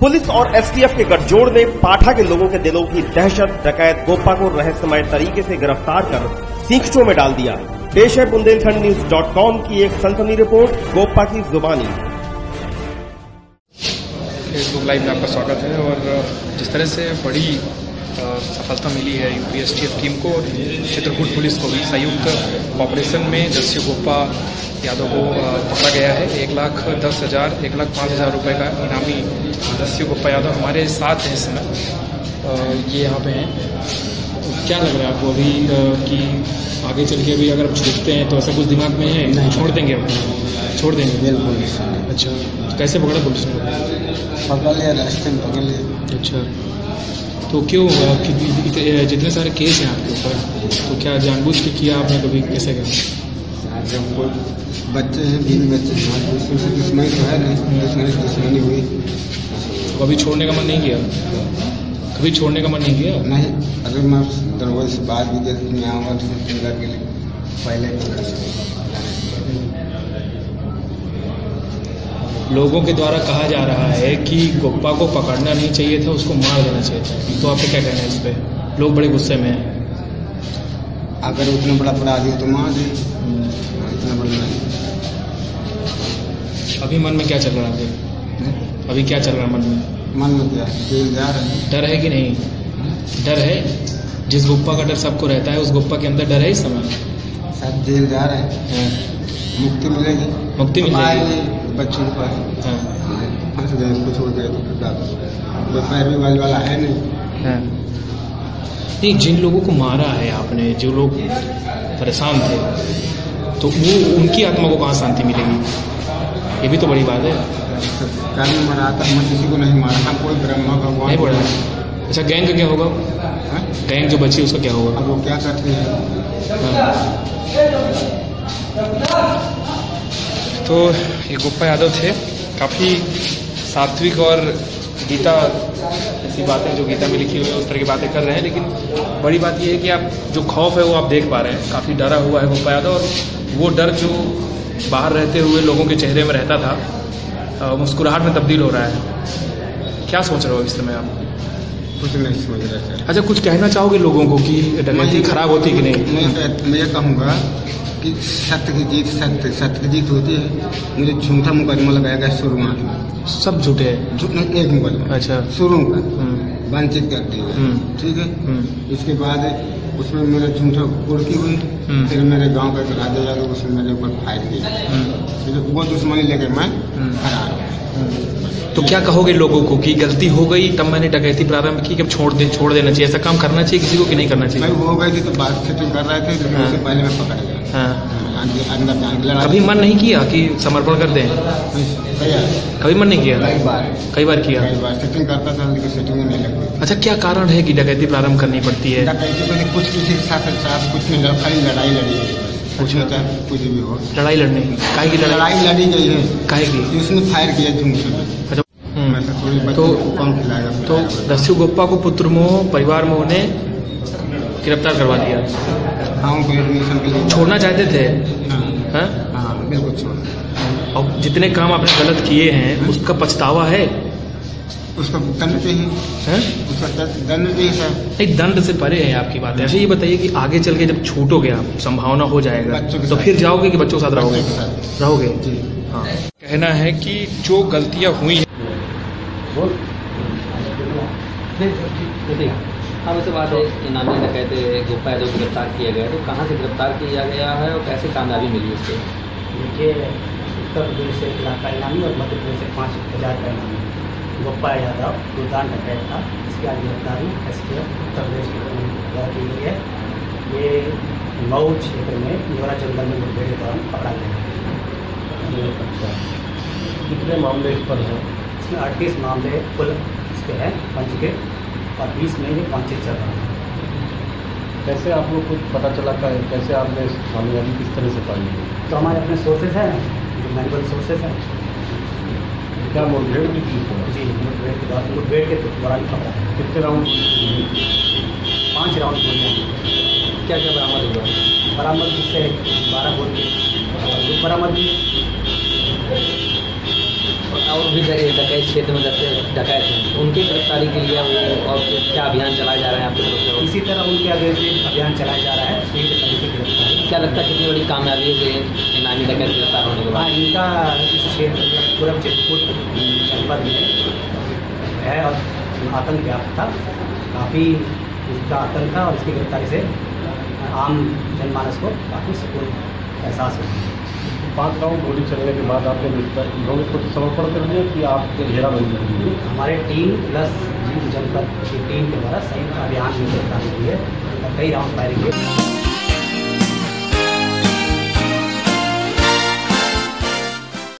Police और STF के गठजोड़ ने पाठा के लोगों के दिलों की दहशत, डकैत गोपा को रहस्यमय तरीके से गिरफ़्तार कर सीखों में डाल दिया। पेश है बुंदेलखंड न्यूज़ डॉट कॉम की एक सनसनी रिपोर्ट, गोपा की जुबानी। फेसबुक लाइव में आपका स्वागत है और जिस तरह से बड़ी सफलता मिली है यूपीएसटीएफ टीम को और चित्रकूट पुलिस को भी। संयुक्त ऑपरेशन में दस्यु गोप्पा यादव को पकड़ा गया है। एक लाख दस हज़ार एक लाख पाँच हज़ार रुपये का इनामी दस्यु गोप्पा यादव हमारे साथ हैं इस समय। ये यहाँ पे हैं। तो क्या लग रहा है आपको अभी कि आगे चल के अभी अगर आप छूटते हैं तो ऐसा कुछ दिमाग में है? नहीं। छोड़ देंगे आप छोड़ देंगे? बिल्कुल अच्छा। कैसे पकड़ा पुलिस ने? पकड़ लिया रास्ते में पकड़ लिया। अच्छा। तो क्यों हुआ कि जितने सारे केस हैं आपके ऊपर तो क्या जानबूझ के किया आपने कभी कैसे जब कोई बच्चे हैं बीवी बच्चे हैं। तो दुश्मनी तो है नहीं दुश्मनी दुश्मनी हुई। तो कभी छोड़ने का मन नहीं किया? कभी छोड़ने का मन नहीं किया? नहीं अगर मैं दरवाजे से बाहर भी जल्दी आऊँगा तो फिर के लिए पहले लोगों के द्वारा कहा जा रहा है कि गोप्पा को पकड़ना नहीं चाहिए था उसको मार देना चाहिए था। तो आपका क्या कहना है इस पर लोग बड़े गुस्से में हैं। अगर उतना बड़ा अपराधी हो तो मार दे। इतना बड़ा अभी मन में क्या चल रहा है अभी अभी क्या चल रहा है मन में? मन में क्या? जा रहे हैं। डर है कि नहीं? डर है? जिस गुप्पा का डर सबको रहता है उस गुप्पा के अंदर डर है इस समय? सब जेल जा रहे हैं। हाँ, मुक्ति मिलेगी। मुक्ति मिल अब जाएगी। आएँगे बच्चों के पास हाँ, फंस गए उसको छोड़ गए तो करें? वो पैरवी वाले वाला है नहीं। हाँ। नहीं जिन लोगों को मारा है आपने जो लोग परेशान थे तो वो उनकी आत्मा को कहाँ शांति मिलेगी? ये भी तो बड़ी बात है। कर्म मरा था मैं किसी को नहीं मारा हम कोई ब्रह्मा भगवान। नहीं पड़ा अच्छा गैंग का क्या होगा? हाँ? गैंग जो बची उसका क्या होगा? अब वो क्या करते हैं? हाँ। तो ये गुप्पा यादव थे। काफ़ी सात्विक और गीता ऐसी बातें जो गीता में लिखी हुई है उस तरह की बातें कर रहे हैं लेकिन बड़ी बात यह है कि आप जो खौफ है वो आप देख पा रहे हैं। काफ़ी डरा हुआ है गुप्पा यादव और वो डर जो बाहर रहते हुए लोगों के चेहरे में रहता था मुस्कुराहट में तब्दील हो रहा है। क्या सोच रहे हो इस समय आप? कुछ नहीं समझ रहे अच्छा कुछ कहना चाहोगे लोगों को कि डकैती खराब होती कि नहीं? मैं मैं कहूँगा कि सत्य की जीत सत्य सत्य की जीत होती है। मुझे झूठा मुकदमा लगाया गया शुरुआत में। सब झूठे झूठे एक मुकदमा। अच्छा। शुरू का वंचित करते है हम्म, ठीक है? हम्म, इसके बाद उसमें मेरा झूठा कुर्की हुई। हम्म। फिर मेरे गाँव का एक राजा यादव उसने मेरे ऊपर फायर की हम्म, वो दुश्मनी लेके मैं हम्म। फरार तो क्या कहोगे लोगों को कि गलती हो गई? तब मैंने डकैती प्रारंभ की कि छोड़ दे छोड़ देना चाहिए। ऐसा काम करना चाहिए किसी को कि नहीं करना चाहिए? वो हो गई थी तो बात सेटिंग कर रहे थे लेकिन हाँ। उससे पहले मैं पकड़ गया। हाँ। अंदर अंदर जाने कभी मन नहीं किया कि समर्पण कर दें? कभी मन नहीं किया? कई बार। कई बार किया। कई बार। सेटिंग करता था लेकिन सेटिंग नहीं लगती। अच्छा क्या कारण है कि डकैती प्रारंभ करनी पड़ती है? डकैती कुछ किसी के साथ साथ कुछ नहीं खाली लड़ाई लड़ी है कुछ नहीं चाहे कुछ भी हो। लड़ाई लड़ने? की काहे की लड़ाई? लड़ी गई है। काहे की? उसने फायर किया झूठ में अच्छा हम्म, तो तो दस्यु गोप्पा को पुत्र मोह परिवार मोह ने गिरफ़्तार करवा दिया। हाँ उनको एडमिशन के लिए। छोड़ना चाहते थे? हाँ। हाँ? हाँ बिल्कुल छोड़ और जितने काम आपने गलत किए हैं। उसका पछतावा है? उसका दंड चाहिए हैं? उसका दंड दंड चाहिए सर नहीं दंड से परे है आपकी बात। अच्छा ये बताइए कि आगे चल के जब छूटोगे आप संभावना हो जाएगा तो फिर जाओगे कि बच्चों के साथ रहोगे। रहोगे? जी। हाँ। कहना है कि जो गलतियाँ हुई हैं हाँ वैसे बात है इनामी डकैत गोपा यादव को गिरफ़्तार किया गया तो कहाँ से गिरफ़्तार किया गया है और कैसे कामयाबी मिली उसको देखिए उत्तर प्रदेश से एक लाख का इनामी और मध्य प्रदेश से पाँच हज़ार का इनामी गोप्पा यादव गुलदान डकैत था इसकी आज गिरफ्तारी S P F Uttar Pradesh के द्वारा की गई है ये मऊ क्षेत्र में निवरा जंगल में मुठभेड़ के दौरान पकड़ा गया। अच्छा। कितने मामले इस पर हैं? इसमें अड़तीस मामले कुल इसके हैं पंच के और बीस में ये वांछित चल रहा है। कैसे आप लोग कुछ पता चला का कैसे आपने इस कामयाबी किस तरह से पाई तो हमारे अपने सोर्सेज हैं जो मैनुअल सोर्सेज हैं। क्या मुठभेड़ भी थी जी मुठभेड़ के दौरान मुठभेड़ के दौरान है। कितने राउंड पाँच राउंड गोलियाँ क्या क्या बरामद हुआ? बरामद से बारह गोली और बरामद भी और भी डकैत क्षेत्र में दस डकैत हैं। उनकी गिरफ्तारी के लिए वो और क्या अभियान चलाया जा रहा है आपके तरफ़ से इसी तरह उनके अगेंस्ट अभियान चलाया जा रहा है। सभी की गिरफ्तारी क्या लगता है कितनी बड़ी कामयाबी है कि इनामी डकैत गिरफ़्तार होने के हाँ बाद इनका इस क्षेत्र पूरा चित्रकूट जनपद में है और आतंक व्याप्त था। काफ़ी इसका आतंक था और इसकी गिरफ्तारी से आम जनमानस को काफ़ी सुकून एहसास हुआ। पाँच राउंड गोली चलने के बाद आपने इन्होंने खुद समर्पण कर दिया कि आप घेराबंदी कर दिए हमारे टीम प्लस जीव जनपद की टीम के द्वारा संयुक्त अभियान में गिरफ्तारी हुई है कई राउंड फायरिंग हुई।